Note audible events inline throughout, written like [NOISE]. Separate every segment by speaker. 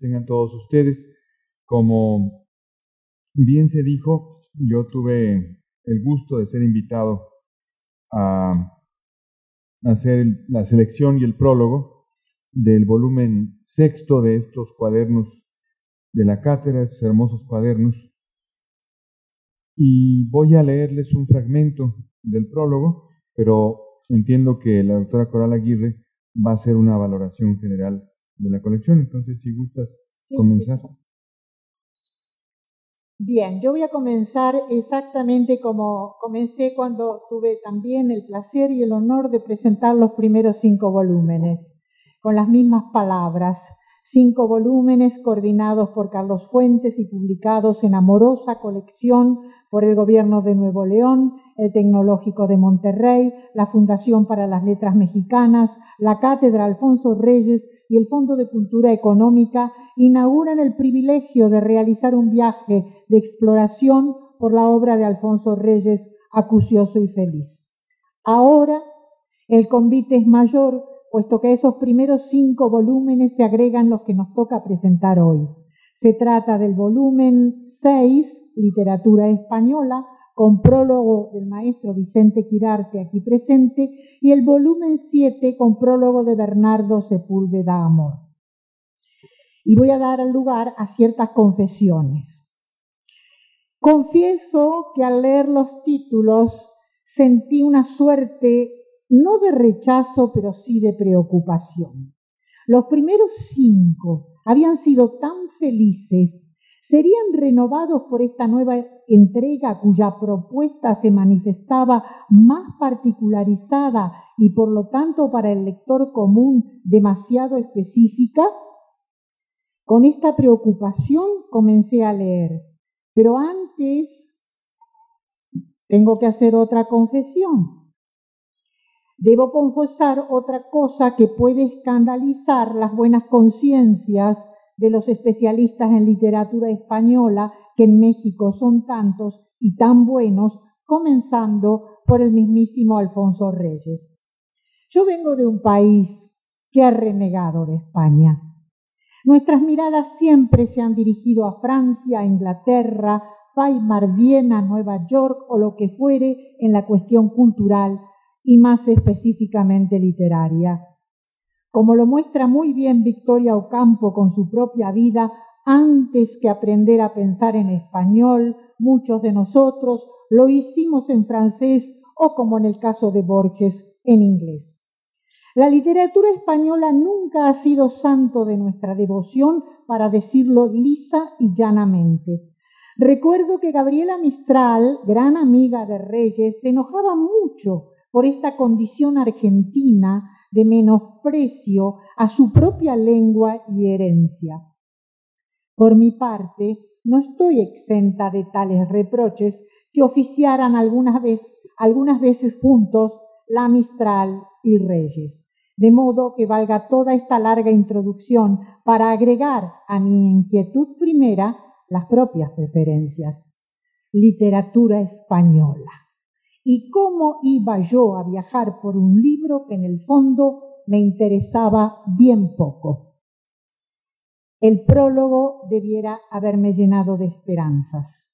Speaker 1: tengan todos ustedes. Como bien se dijo, yo tuve el gusto de ser invitado a hacer la selección y el prólogo del volumen sexto de estos cuadernos de la cátedra, estos hermosos cuadernos. Y voy a leerles un fragmento del prólogo, pero entiendo que la doctora Coral Aguirre va a hacer una valoración general de la colección. Entonces, si gustas comenzar.
Speaker 2: Bien, yo voy a comenzar exactamente como comencé cuando tuve también el placer y el honor de presentar los primeros cinco volúmenes, con las mismas palabras, cinco volúmenes coordinados por Carlos Fuentes y publicados en amorosa colección por el Gobierno de Nuevo León, el Tecnológico de Monterrey, la Fundación para las Letras Mexicanas, la Cátedra Alfonso Reyes y el Fondo de Cultura Económica, inauguran el privilegio de realizar un viaje de exploración por la obra de Alfonso Reyes, acucioso y feliz. Ahora el convite es mayor puesto que a esos primeros cinco volúmenes se agregan los que nos toca presentar hoy. Se trata del volumen 6, Literatura Española, con prólogo del maestro Vicente Quirarte aquí presente, y el volumen 7 con prólogo de Bernardo Sepúlveda Amor. Y voy a dar lugar a ciertas confesiones. Confieso que al leer los títulos sentí una suerte no de rechazo, pero sí de preocupación. Los primeros cinco habían sido tan felices, serían renovados por esta nueva entrega cuya propuesta se manifestaba más particularizada y por lo tanto para el lector común demasiado específica. Con esta preocupación comencé a leer, pero antes tengo que hacer otra confesión. Debo confesar otra cosa que puede escandalizar las buenas conciencias de los especialistas en literatura española, que en México son tantos y tan buenos, comenzando por el mismísimo Alfonso Reyes. Yo vengo de un país que ha renegado de España. Nuestras miradas siempre se han dirigido a Francia, a Inglaterra, Weimar, Viena, Nueva York o lo que fuere en la cuestión cultural y más específicamente literaria. Como lo muestra muy bien Victoria Ocampo con su propia vida, antes que aprender a pensar en español, muchos de nosotros lo hicimos en francés o como en el caso de Borges, en inglés. La literatura española nunca ha sido santo de nuestra devoción, para decirlo lisa y llanamente. Recuerdo que Gabriela Mistral, gran amiga de Reyes, se enojaba mucho por esta condición argentina de menosprecio a su propia lengua y herencia. Por mi parte, no estoy exenta de tales reproches que oficiaran algunas algunas veces juntos la Mistral y Reyes, de modo que valga toda esta larga introducción para agregar a mi inquietud primera las propias preferencias. Literatura española y cómo iba yo a viajar por un libro que en el fondo me interesaba bien poco. El prólogo debiera haberme llenado de esperanzas,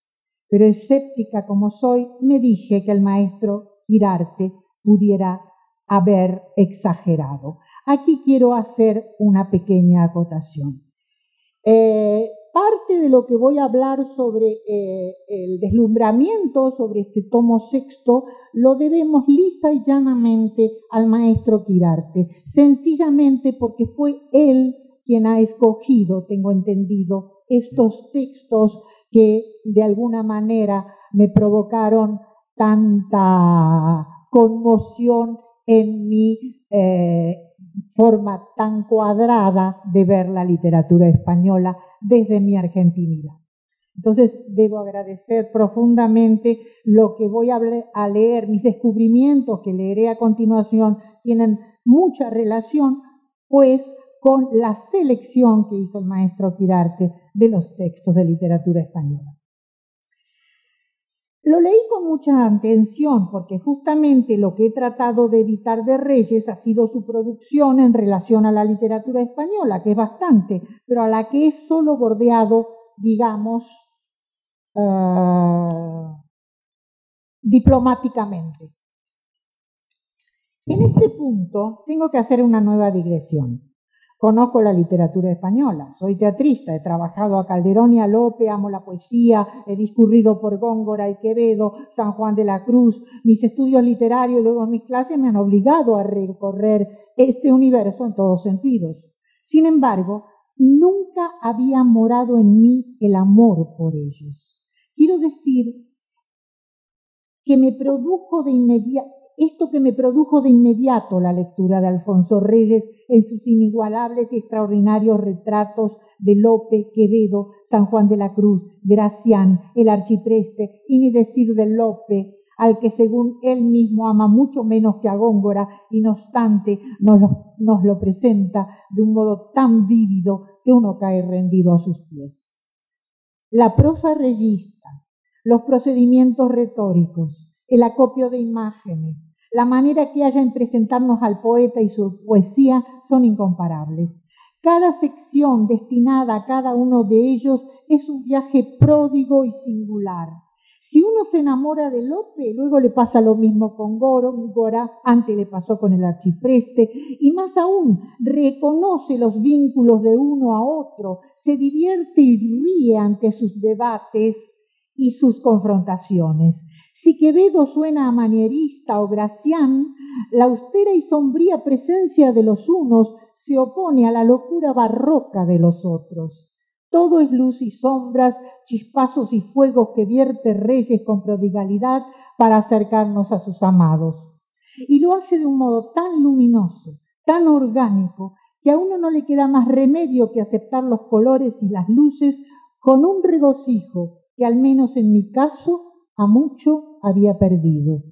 Speaker 2: pero escéptica como soy, me dije que el maestro Quirarte pudiera haber exagerado. Aquí quiero hacer una pequeña acotación. Eh, lo que voy a hablar sobre eh, el deslumbramiento, sobre este tomo sexto, lo debemos lisa y llanamente al maestro Quirarte, sencillamente porque fue él quien ha escogido, tengo entendido, estos textos que de alguna manera me provocaron tanta conmoción en mi eh, forma tan cuadrada de ver la literatura española desde mi argentinidad. Entonces, debo agradecer profundamente lo que voy a leer, mis descubrimientos que leeré a continuación, tienen mucha relación, pues, con la selección que hizo el maestro Quirarte de los textos de literatura española. Lo leí con mucha atención porque justamente lo que he tratado de editar de Reyes ha sido su producción en relación a la literatura española, que es bastante, pero a la que es solo bordeado, digamos, uh, diplomáticamente. En este punto tengo que hacer una nueva digresión. Conozco la literatura española, soy teatrista, he trabajado a Calderón y a Lope, amo la poesía, he discurrido por Góngora y Quevedo, San Juan de la Cruz. Mis estudios literarios y luego mis clases me han obligado a recorrer este universo en todos sentidos. Sin embargo, nunca había morado en mí el amor por ellos. Quiero decir que me produjo de inmediato, esto que me produjo de inmediato la lectura de Alfonso Reyes en sus inigualables y extraordinarios retratos de Lope, Quevedo, San Juan de la Cruz, Gracián, el archipreste, y ni decir de Lope, al que según él mismo ama mucho menos que a Góngora, y no obstante nos lo, nos lo presenta de un modo tan vívido que uno cae rendido a sus pies. La prosa reyista, los procedimientos retóricos, el acopio de imágenes, la manera que haya en presentarnos al poeta y su poesía son incomparables. Cada sección destinada a cada uno de ellos es un viaje pródigo y singular. Si uno se enamora de Lope, luego le pasa lo mismo con Goro, Gora, antes le pasó con el archipreste, y más aún, reconoce los vínculos de uno a otro, se divierte y ríe ante sus debates, y sus confrontaciones. Si Quevedo suena a manierista o Gracián, la austera y sombría presencia de los unos se opone a la locura barroca de los otros. Todo es luz y sombras, chispazos y fuegos que vierte Reyes con prodigalidad para acercarnos a sus amados. Y lo hace de un modo tan luminoso, tan orgánico, que a uno no le queda más remedio que aceptar los colores y las luces con un regocijo que al menos en mi caso a mucho había perdido.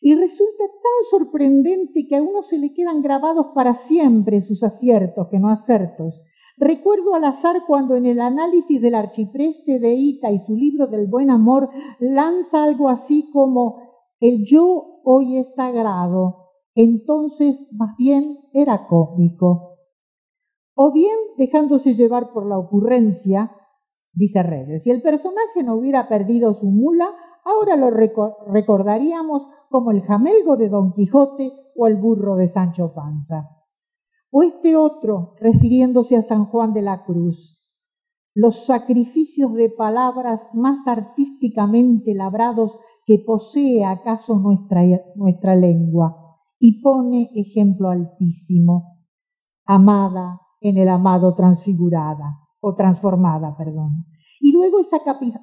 Speaker 2: Y resulta tan sorprendente que a uno se le quedan grabados para siempre sus aciertos que no acertos. Recuerdo al azar cuando en el análisis del archipreste de Ita y su libro del buen amor lanza algo así como el yo hoy es sagrado, entonces más bien era cómico. O bien dejándose llevar por la ocurrencia, dice Reyes. Si el personaje no hubiera perdido su mula, ahora lo recordaríamos como el jamelgo de Don Quijote o el burro de Sancho Panza. O este otro, refiriéndose a San Juan de la Cruz, los sacrificios de palabras más artísticamente labrados que posee acaso nuestra, nuestra lengua, y pone ejemplo altísimo, amada en el amado transfigurada o transformada, perdón. Y luego esa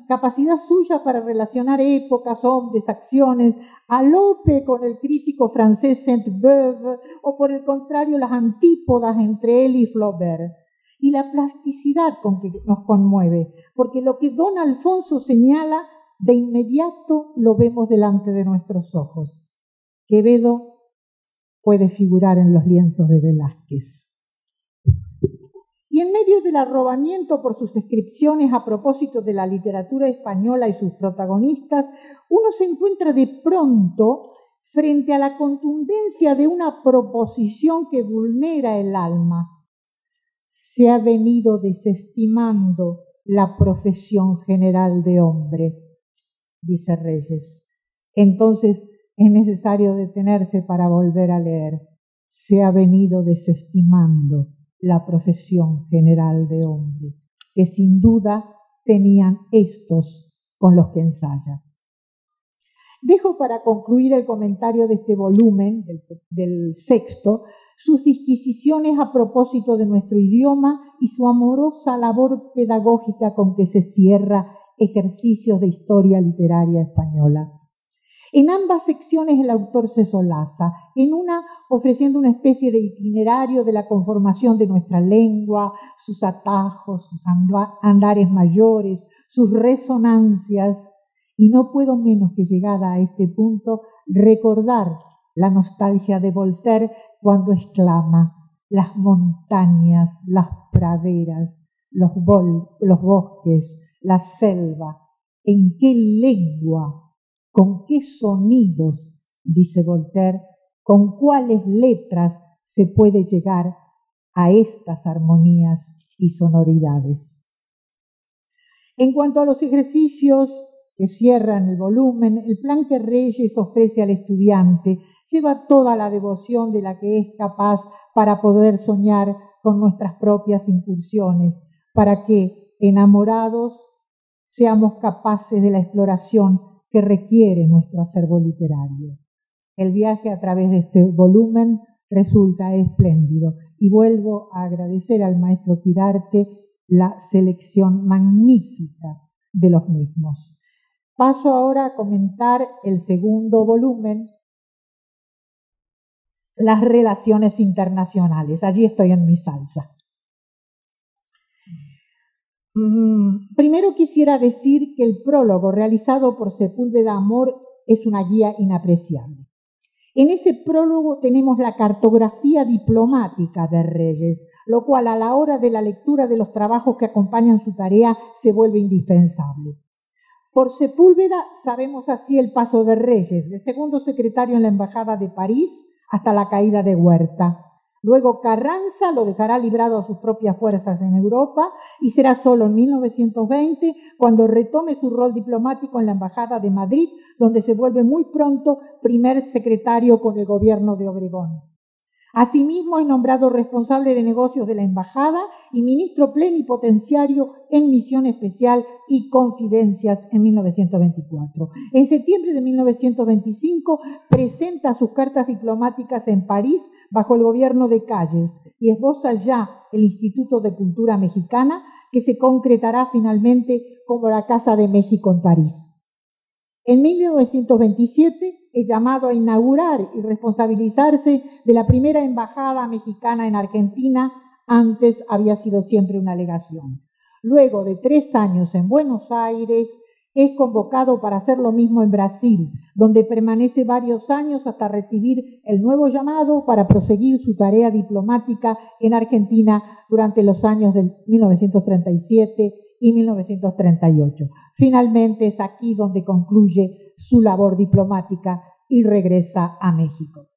Speaker 2: capacidad suya para relacionar épocas, hombres, acciones, a Lope con el crítico francés Saint-Beuve, o por el contrario las antípodas entre él y Flaubert. Y la plasticidad con que nos conmueve, porque lo que don Alfonso señala, de inmediato lo vemos delante de nuestros ojos. Quevedo puede figurar en los lienzos de Velázquez. Y en medio del arrobamiento por sus descripciones a propósito de la literatura española y sus protagonistas, uno se encuentra de pronto frente a la contundencia de una proposición que vulnera el alma. Se ha venido desestimando la profesión general de hombre, dice Reyes. Entonces es necesario detenerse para volver a leer. Se ha venido desestimando la profesión general de hombre, que sin duda tenían estos con los que ensaya. Dejo para concluir el comentario de este volumen, del, sexto, sus disquisiciones a propósito de nuestro idioma y su amorosa labor pedagógica con que se cierra ejercicios de historia literaria española. En ambas secciones el autor se solaza, en una ofreciendo una especie de itinerario de la conformación de nuestra lengua, sus atajos, sus andares mayores, sus resonancias, y no puedo menos que llegada a este punto recordar la nostalgia de Voltaire cuando exclama, las montañas, las praderas, los, bosques, la selva, en qué lengua, con qué sonidos, dice Voltaire, con cuáles letras se puede llegar a estas armonías y sonoridades. En cuanto a los ejercicios que cierran el volumen, el plan que Reyes ofrece al estudiante lleva toda la devoción de la que es capaz para poder soñar con nuestras propias incursiones, para que, enamorados, seamos capaces de la exploración que requiere nuestro acervo literario. El viaje a través de este volumen resulta espléndido y vuelvo a agradecer al maestro Quirarte la selección magnífica de los mismos. Paso ahora a comentar el segundo volumen, las relaciones internacionales. Allí estoy en mi salsa. Mm, primero quisiera decir que el prólogo realizado por Sepúlveda Amor es una guía inapreciable. En ese prólogo tenemos la cartografía diplomática de Reyes, lo cual a la hora de la lectura de los trabajos que acompañan su tarea se vuelve indispensable. Por Sepúlveda sabemos así el paso de Reyes, de segundo secretario en la Embajada de París hasta la caída de Huerta. Luego Carranza lo dejará librado a sus propias fuerzas en Europa y será solo en 1920 cuando retome su rol diplomático en la Embajada de Madrid, donde se vuelve muy pronto primer secretario con el gobierno de Obregón. Asimismo, es nombrado responsable de negocios de la embajada y ministro plenipotenciario en misión especial y confidencias en 1924. En septiembre de 1925 presenta sus cartas diplomáticas en París bajo el gobierno de Calles y esboza ya el Instituto de Cultura Mexicana que se concretará finalmente como la Casa de México en París. En 1927 es llamado a inaugurar y responsabilizarse de la primera embajada mexicana en Argentina, antes había sido siempre una legación. Luego de tres años en Buenos Aires, es convocado para hacer lo mismo en Brasil, donde permanece varios años hasta recibir el nuevo llamado para proseguir su tarea diplomática en Argentina durante los años del 1937 y 1938. Finalmente es aquí donde concluye su labor diplomática y regresa a México.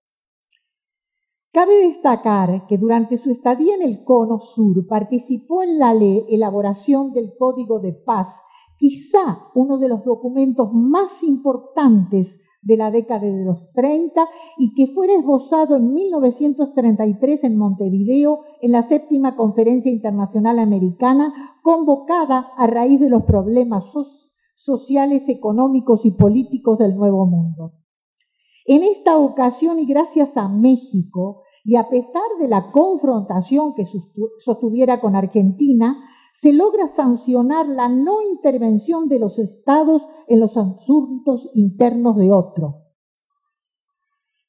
Speaker 2: Cabe destacar que durante su estadía en el Cono Sur participó en la elaboración del Código de Paz, quizá uno de los documentos más importantes de la década de los 30 y que fue esbozado en 1933 en Montevideo en la séptima Conferencia Internacional Americana convocada a raíz de los problemas sociales, económicos y políticos del Nuevo Mundo. En esta ocasión y gracias a México, y a pesar de la confrontación que sostuviera con Argentina, se logra sancionar la no intervención de los estados en los asuntos internos de otro.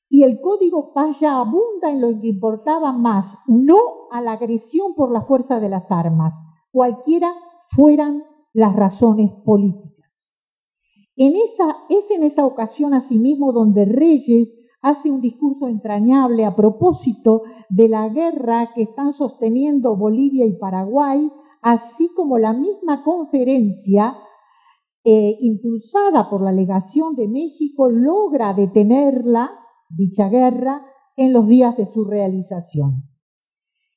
Speaker 2: Y el código Paz ya abunda en lo que importaba más, no a la agresión por la fuerza de las armas, cualquiera fueran las razones políticas. En esa, es en esa ocasión asimismo donde Reyes hace un discurso entrañable a propósito de la guerra que están sosteniendo Bolivia y Paraguay, así como la misma conferencia eh, impulsada por la legación de México logra detenerla, dicha guerra, en los días de su realización.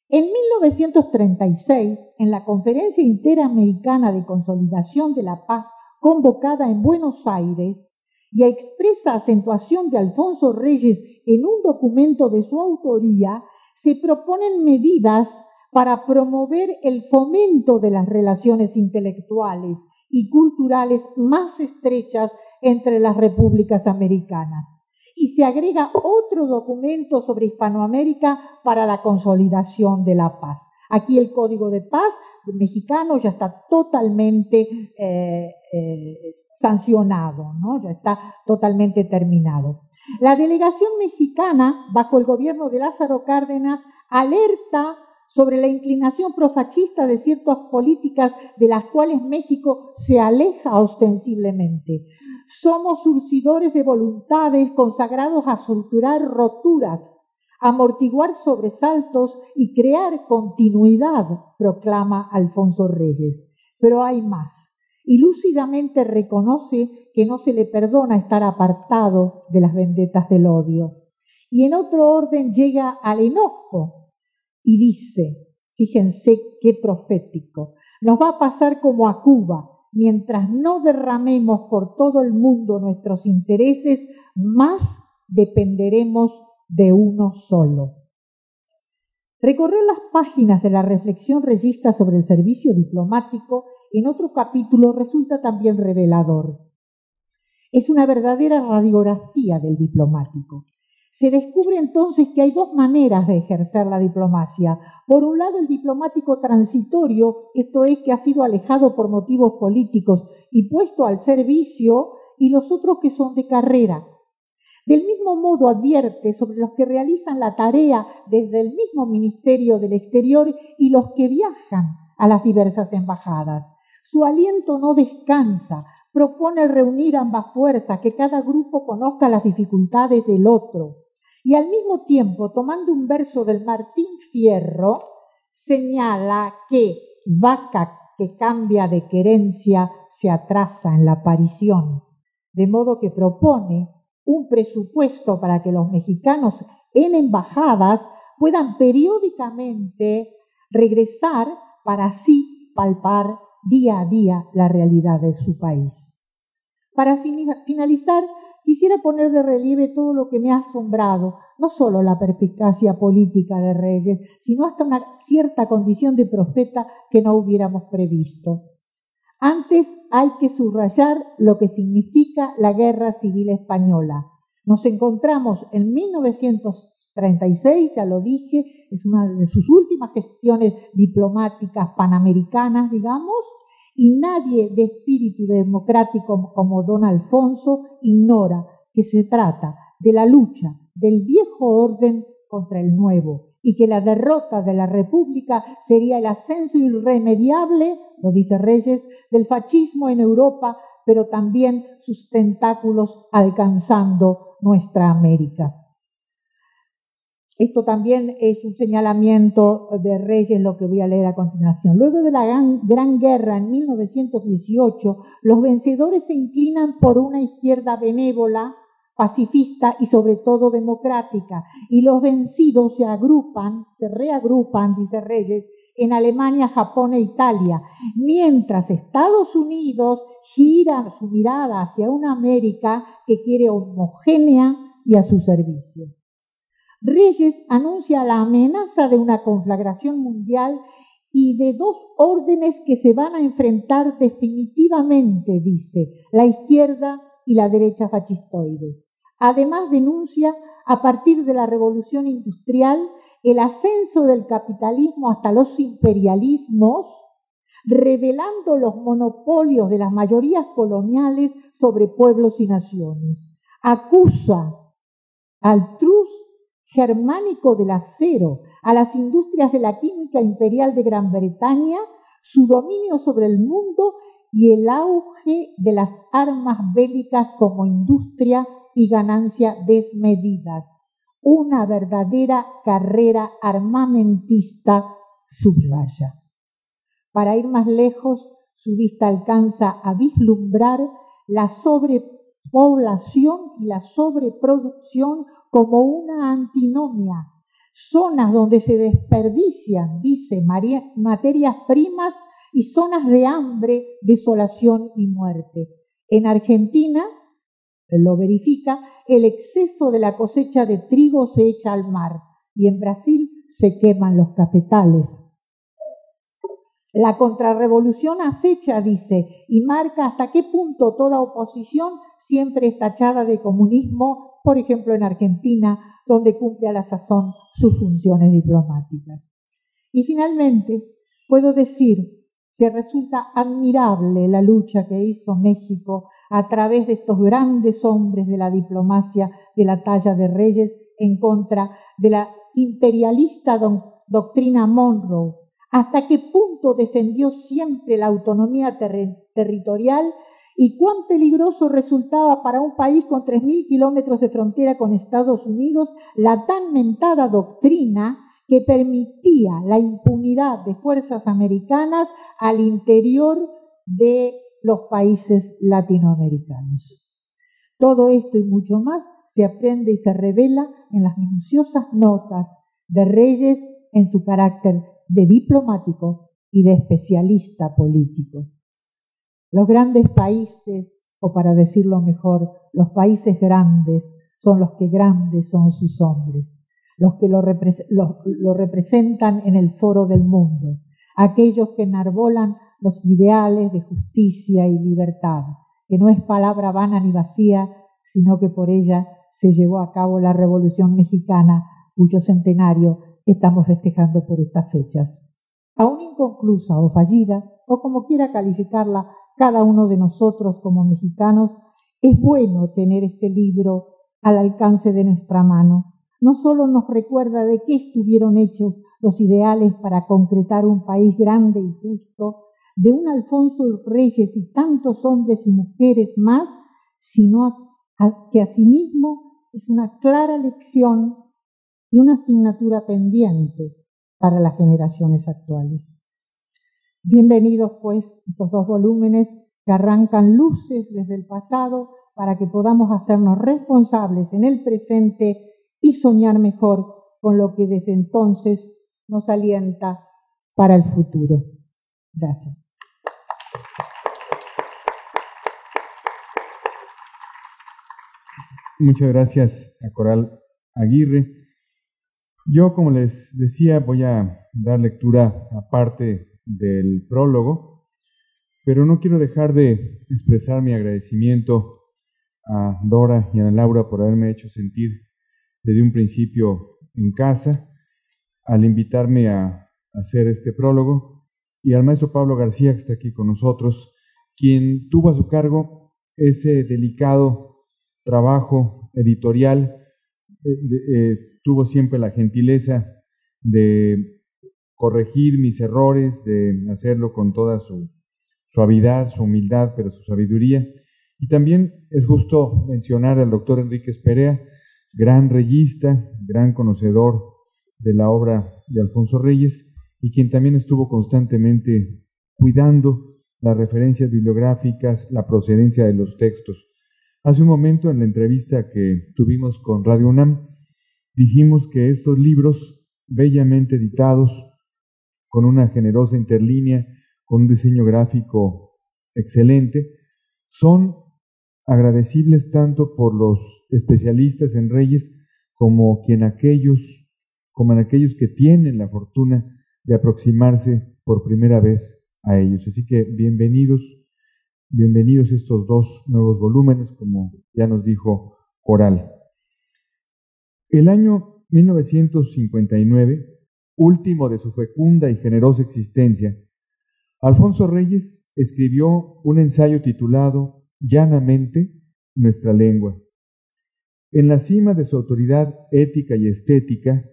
Speaker 2: En 1936, en la Conferencia Interamericana de Consolidación de la Paz convocada en Buenos Aires y a expresa acentuación de Alfonso Reyes en un documento de su autoría, se proponen medidas para promover el fomento de las relaciones intelectuales y culturales más estrechas entre las repúblicas americanas y se agrega otro documento sobre Hispanoamérica para la consolidación de la paz. Aquí el Código de Paz mexicano ya está totalmente eh, eh, sancionado, ¿no? ya está totalmente terminado. La delegación mexicana, bajo el gobierno de Lázaro Cárdenas, alerta sobre la inclinación profachista de ciertas políticas de las cuales México se aleja ostensiblemente. Somos surcidores de voluntades consagrados a suturar roturas, amortiguar sobresaltos y crear continuidad, proclama Alfonso Reyes. Pero hay más. y lúcidamente reconoce que no se le perdona estar apartado de las vendetas del odio. Y en otro orden llega al enojo y dice, fíjense qué profético, nos va a pasar como a Cuba, mientras no derramemos por todo el mundo nuestros intereses, más dependeremos de uno solo. Recorrer las páginas de la reflexión regista sobre el servicio diplomático en otro capítulo resulta también revelador. Es una verdadera radiografía del diplomático. Se descubre entonces que hay dos maneras de ejercer la diplomacia. Por un lado, el diplomático transitorio, esto es que ha sido alejado por motivos políticos y puesto al servicio, y los otros que son de carrera, del mismo modo advierte sobre los que realizan la tarea desde el mismo Ministerio del Exterior y los que viajan a las diversas embajadas. Su aliento no descansa, propone reunir ambas fuerzas, que cada grupo conozca las dificultades del otro. Y al mismo tiempo, tomando un verso del Martín Fierro, señala que vaca que cambia de querencia se atrasa en la aparición, de modo que propone un presupuesto para que los mexicanos en embajadas puedan periódicamente regresar para así palpar día a día la realidad de su país. Para finalizar, quisiera poner de relieve todo lo que me ha asombrado, no solo la perspicacia política de Reyes, sino hasta una cierta condición de profeta que no hubiéramos previsto. Antes hay que subrayar lo que significa la guerra civil española. Nos encontramos en 1936, ya lo dije, es una de sus últimas gestiones diplomáticas panamericanas, digamos, y nadie de espíritu democrático como don Alfonso ignora que se trata de la lucha del viejo orden contra el nuevo y que la derrota de la República sería el ascenso irremediable, lo dice Reyes, del fascismo en Europa, pero también sus tentáculos alcanzando nuestra América. Esto también es un señalamiento de Reyes, lo que voy a leer a continuación. Luego de la gran, Guerra en 1918, los vencedores se inclinan por una izquierda benévola, pacifista y sobre todo democrática. Y los vencidos se agrupan, se reagrupan, dice Reyes, en Alemania, Japón e Italia, mientras Estados Unidos gira su mirada hacia una América que quiere homogénea y a su servicio. Reyes anuncia la amenaza de una conflagración mundial y de dos órdenes que se van a enfrentar definitivamente, dice, la izquierda y la derecha fascistoide. Además, denuncia a partir de la revolución industrial el ascenso del capitalismo hasta los imperialismos, revelando los monopolios de las mayorías coloniales sobre pueblos y naciones. Acusa al trus germánico del acero, a las industrias de la química imperial de Gran Bretaña, su dominio sobre el mundo y el auge de las armas bélicas como industria y ganancia desmedidas. Una verdadera carrera armamentista subraya. Para ir más lejos, su vista alcanza a vislumbrar la sobrepoblación y la sobreproducción como una antinomia, zonas donde se desperdician, dice, materias primas y zonas de hambre, desolación y muerte. En Argentina, lo verifica, el exceso de la cosecha de trigo se echa al mar y en Brasil se queman los cafetales. La contrarrevolución acecha, dice, y marca hasta qué punto toda oposición siempre es tachada de comunismo, por ejemplo en Argentina, donde cumple a la sazón sus funciones diplomáticas. Y finalmente, puedo decir que resulta admirable la lucha que hizo México a través de estos grandes hombres de la diplomacia de la talla de Reyes en contra de la imperialista doctrina Monroe. Hasta qué punto defendió siempre la autonomía territorial y cuán peligroso resultaba para un país con 3.000 kilómetros de frontera con Estados Unidos la tan mentada doctrina que permitía la impunidad de fuerzas americanas al interior de los países latinoamericanos. Todo esto y mucho más se aprende y se revela en las minuciosas notas de Reyes en su carácter de diplomático y de especialista político. Los grandes países, o para decirlo mejor, los países grandes son los que grandes son sus hombres, los que lo, representan en el foro del mundo, aquellos que enarbolan los ideales de justicia y libertad, que no es palabra vana ni vacía, sino que por ella se llevó a cabo la Revolución Mexicana, cuyo centenario estamos festejando por estas fechas. Aún inconclusa o fallida, o como quiera calificarla cada uno de nosotros como mexicanos, es bueno tener este libro al alcance de nuestra mano. No solo nos recuerda de qué estuvieron hechos los ideales para concretar un país grande y justo, de un Alfonso Reyes y tantos hombres y mujeres más, sino que asimismo es una clara lección y una asignatura pendiente para las generaciones actuales. Bienvenidos pues estos dos volúmenes que arrancan luces desde el pasado para que podamos hacernos responsables en el presente y soñar mejor con lo que desde entonces nos alienta para el futuro. Gracias.
Speaker 1: Muchas gracias a Coral Aguirre. Yo, como les decía, voy a dar lectura aparte del prólogo, pero no quiero dejar de expresar mi agradecimiento a Dora y a Laura por haberme hecho sentir desde un principio en casa, al invitarme a hacer este prólogo, y al maestro Pablo García, que está aquí con nosotros, quien tuvo a su cargo ese delicado trabajo editorial, eh, eh, tuvo siempre la gentileza de corregir mis errores, de hacerlo con toda su suavidad, su humildad, pero su sabiduría. Y también es justo mencionar al doctor Enrique Perea, gran reyista, gran conocedor de la obra de Alfonso Reyes, y quien también estuvo constantemente cuidando las referencias bibliográficas, la procedencia de los textos. Hace un momento en la entrevista que tuvimos con Radio UNAM, dijimos que estos libros, bellamente editados, con una generosa interlínea, con un diseño gráfico excelente, son agradecibles tanto por los especialistas en reyes como quien aquellos, como en aquellos que tienen la fortuna de aproximarse por primera vez a ellos. Así que bienvenidos Bienvenidos estos dos nuevos volúmenes, como ya nos dijo Coral. El año 1959, último de su fecunda y generosa existencia, Alfonso Reyes escribió un ensayo titulado Llanamente nuestra lengua. En la cima de su autoridad ética y estética,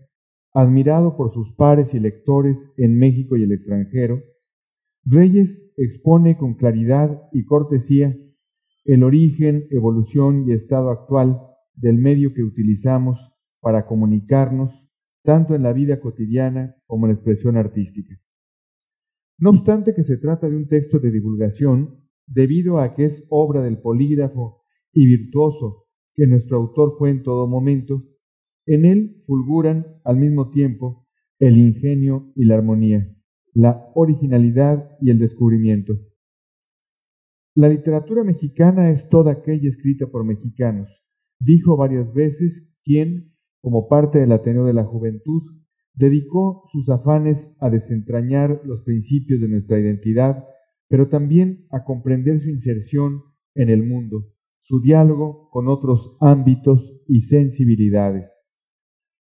Speaker 1: admirado por sus pares y lectores en México y el extranjero, Reyes expone con claridad y cortesía el origen, evolución y estado actual del medio que utilizamos para comunicarnos, tanto en la vida cotidiana como en la expresión artística. No obstante que se trata de un texto de divulgación, debido a que es obra del polígrafo y virtuoso que nuestro autor fue en todo momento, en él fulguran al mismo tiempo el ingenio y la armonía la originalidad y el descubrimiento. La literatura mexicana es toda aquella escrita por mexicanos, dijo varias veces quien, como parte del Ateneo de la Juventud, dedicó sus afanes a desentrañar los principios de nuestra identidad, pero también a comprender su inserción en el mundo, su diálogo con otros ámbitos y sensibilidades.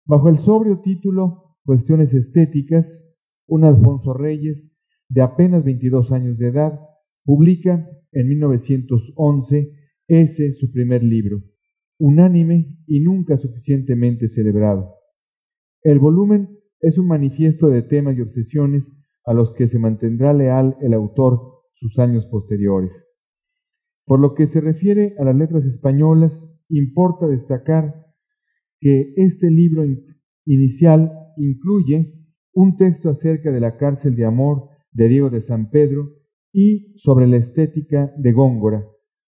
Speaker 1: Bajo el sobrio título Cuestiones estéticas, un Alfonso Reyes de apenas 22 años de edad, publica en 1911 ese su primer libro, unánime y nunca suficientemente celebrado. El volumen es un manifiesto de temas y obsesiones a los que se mantendrá leal el autor sus años posteriores. Por lo que se refiere a las letras españolas, importa destacar que este libro inicial incluye un texto acerca de la cárcel de amor de Diego de San Pedro y sobre la estética de Góngora,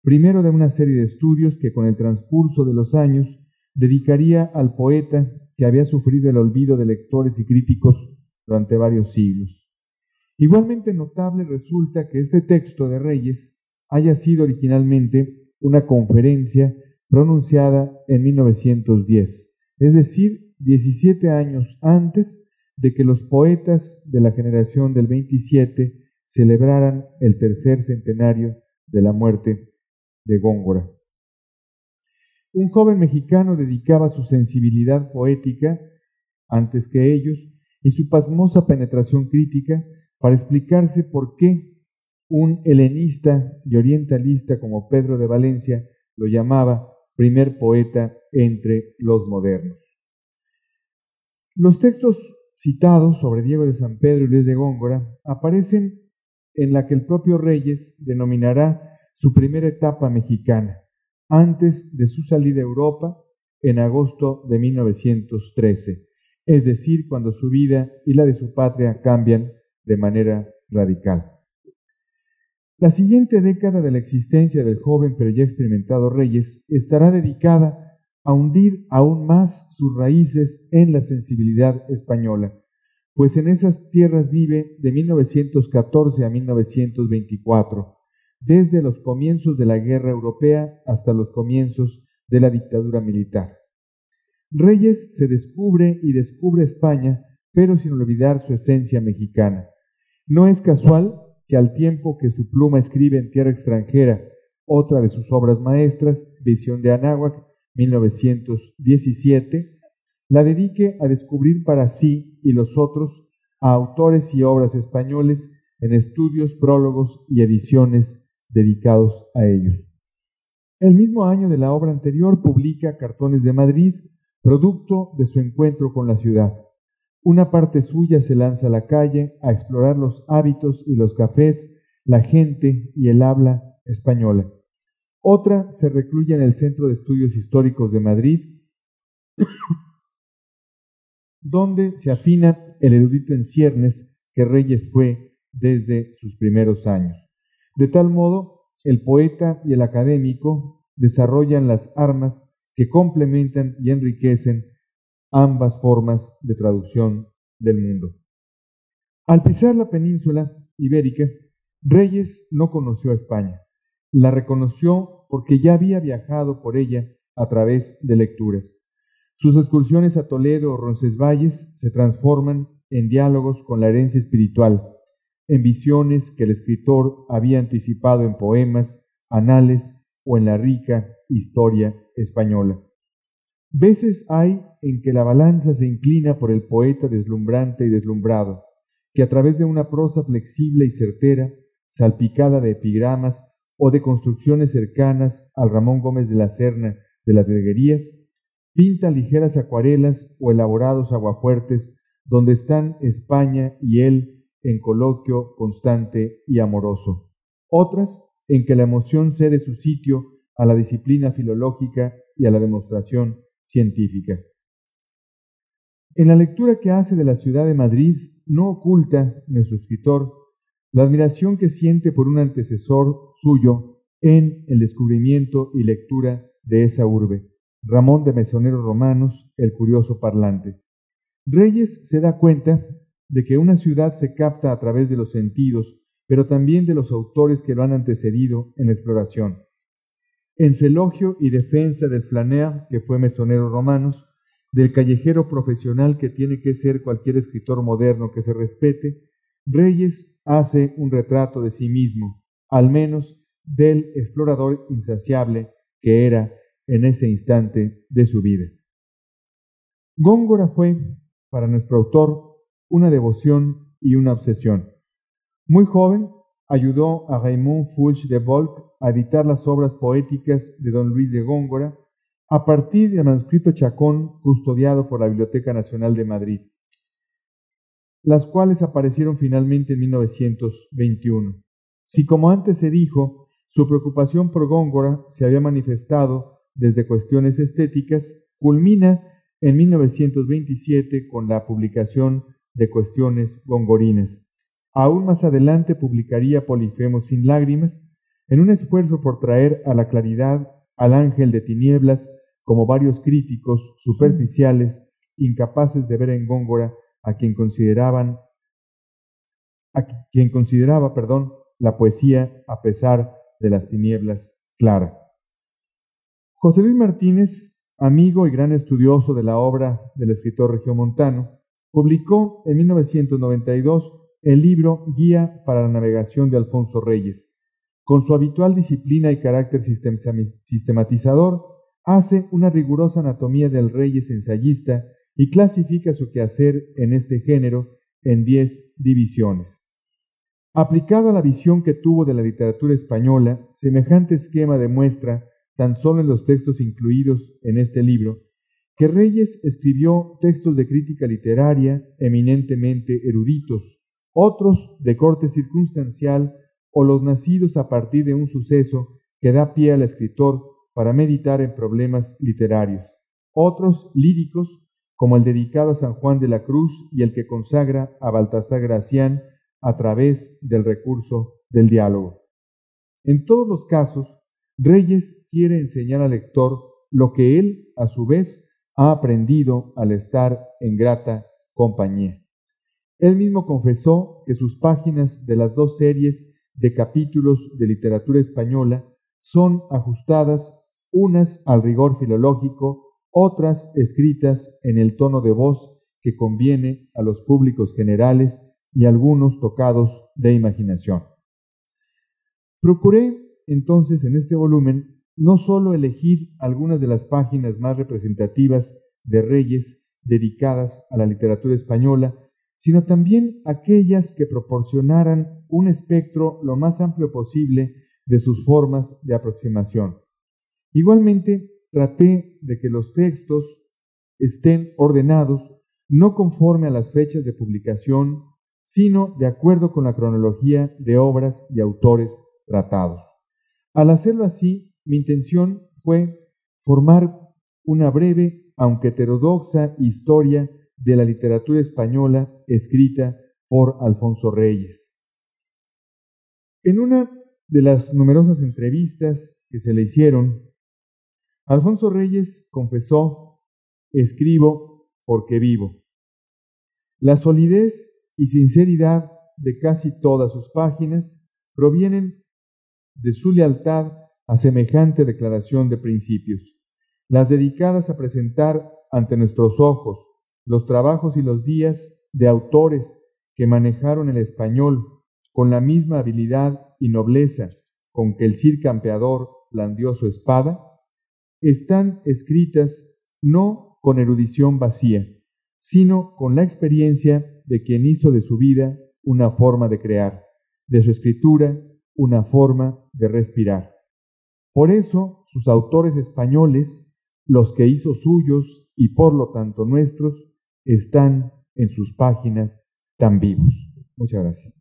Speaker 1: primero de una serie de estudios que con el transcurso de los años dedicaría al poeta que había sufrido el olvido de lectores y críticos durante varios siglos. Igualmente notable resulta que este texto de Reyes haya sido originalmente una conferencia pronunciada en 1910, es decir, 17 años antes de que los poetas de la generación del 27 celebraran el tercer centenario de la muerte de Góngora. Un joven mexicano dedicaba su sensibilidad poética, antes que ellos, y su pasmosa penetración crítica para explicarse por qué un helenista y orientalista como Pedro de Valencia lo llamaba primer poeta entre los modernos. Los textos citados sobre Diego de San Pedro y Luis de Góngora aparecen en la que el propio Reyes denominará su primera etapa mexicana, antes de su salida a Europa en agosto de 1913, es decir, cuando su vida y la de su patria cambian de manera radical. La siguiente década de la existencia del joven pero ya experimentado Reyes estará dedicada a hundir aún más sus raíces en la sensibilidad española, pues en esas tierras vive de 1914 a 1924, desde los comienzos de la guerra europea hasta los comienzos de la dictadura militar. Reyes se descubre y descubre España, pero sin olvidar su esencia mexicana. No es casual que al tiempo que su pluma escribe en tierra extranjera otra de sus obras maestras, Visión de Anáhuac, 1917, la dedique a descubrir para sí y los otros a autores y obras españoles en estudios, prólogos y ediciones dedicados a ellos. El mismo año de la obra anterior publica Cartones de Madrid, producto de su encuentro con la ciudad. Una parte suya se lanza a la calle a explorar los hábitos y los cafés, la gente y el habla española. Otra se recluye en el Centro de Estudios Históricos de Madrid, [COUGHS] donde se afina el erudito en ciernes que Reyes fue desde sus primeros años. De tal modo, el poeta y el académico desarrollan las armas que complementan y enriquecen ambas formas de traducción del mundo. Al pisar la península ibérica, Reyes no conoció a España. La reconoció porque ya había viajado por ella a través de lecturas. Sus excursiones a Toledo o Roncesvalles se transforman en diálogos con la herencia espiritual, en visiones que el escritor había anticipado en poemas, anales o en la rica historia española. Veces hay en que la balanza se inclina por el poeta deslumbrante y deslumbrado, que a través de una prosa flexible y certera, salpicada de epigramas o de construcciones cercanas al Ramón Gómez de la Serna de las Greguerías, pinta ligeras acuarelas o elaborados aguafuertes donde están España y él en coloquio constante y amoroso. Otras en que la emoción cede su sitio a la disciplina filológica y a la demostración científica. En la lectura que hace de la ciudad de Madrid, no oculta nuestro escritor la admiración que siente por un antecesor suyo en el descubrimiento y lectura de esa urbe, Ramón de Mesoneros Romanos, el curioso parlante. Reyes se da cuenta de que una ciudad se capta a través de los sentidos, pero también de los autores que lo han antecedido en la exploración. En su elogio y defensa del flaner, que fue mesonero romanos, del callejero profesional que tiene que ser cualquier escritor moderno que se respete, Reyes hace un retrato de sí mismo, al menos del explorador insaciable que era en ese instante de su vida. Góngora fue, para nuestro autor, una devoción y una obsesión. Muy joven, ayudó a Raymond Fulch de Volk a editar las obras poéticas de don Luis de Góngora a partir del manuscrito Chacón custodiado por la Biblioteca Nacional de Madrid, las cuales aparecieron finalmente en 1921. Si como antes se dijo, su preocupación por Góngora se había manifestado desde cuestiones estéticas, culmina en 1927 con la publicación de Cuestiones Gongorinas, Aún más adelante publicaría Polifemo sin lágrimas, en un esfuerzo por traer a la claridad al ángel de tinieblas, como varios críticos superficiales, incapaces de ver en Góngora a quien consideraban a quien consideraba, perdón, la poesía a pesar de las tinieblas clara. José Luis Martínez, amigo y gran estudioso de la obra del escritor regiomontano, publicó en 1992 el libro Guía para la Navegación de Alfonso Reyes. Con su habitual disciplina y carácter sistematizador, hace una rigurosa anatomía del Reyes ensayista y clasifica su quehacer en este género en diez divisiones. Aplicado a la visión que tuvo de la literatura española, semejante esquema demuestra, tan solo en los textos incluidos en este libro, que Reyes escribió textos de crítica literaria eminentemente eruditos, otros de corte circunstancial o los nacidos a partir de un suceso que da pie al escritor para meditar en problemas literarios, otros líricos como el dedicado a San Juan de la Cruz y el que consagra a Baltasar Gracián a través del recurso del diálogo. En todos los casos, Reyes quiere enseñar al lector lo que él, a su vez, ha aprendido al estar en grata compañía. Él mismo confesó que sus páginas de las dos series de capítulos de literatura española son ajustadas unas al rigor filológico, otras escritas en el tono de voz que conviene a los públicos generales y algunos tocados de imaginación. Procuré entonces en este volumen no solo elegir algunas de las páginas más representativas de Reyes dedicadas a la literatura española, sino también aquellas que proporcionaran un espectro lo más amplio posible de sus formas de aproximación. Igualmente, traté de que los textos estén ordenados no conforme a las fechas de publicación sino de acuerdo con la cronología de obras y autores tratados. Al hacerlo así, mi intención fue formar una breve, aunque heterodoxa, historia de la literatura española escrita por Alfonso Reyes. En una de las numerosas entrevistas que se le hicieron, Alfonso Reyes confesó, escribo porque vivo. La solidez y sinceridad de casi todas sus páginas provienen de su lealtad a semejante declaración de principios, las dedicadas a presentar ante nuestros ojos los trabajos y los días de autores que manejaron el español con la misma habilidad y nobleza con que el Cid campeador blandió su espada, están escritas no con erudición vacía, sino con la experiencia de quien hizo de su vida una forma de crear, de su escritura una forma de respirar. Por eso sus autores españoles, los que hizo suyos y por lo tanto nuestros, están en sus páginas tan vivos. Muchas gracias.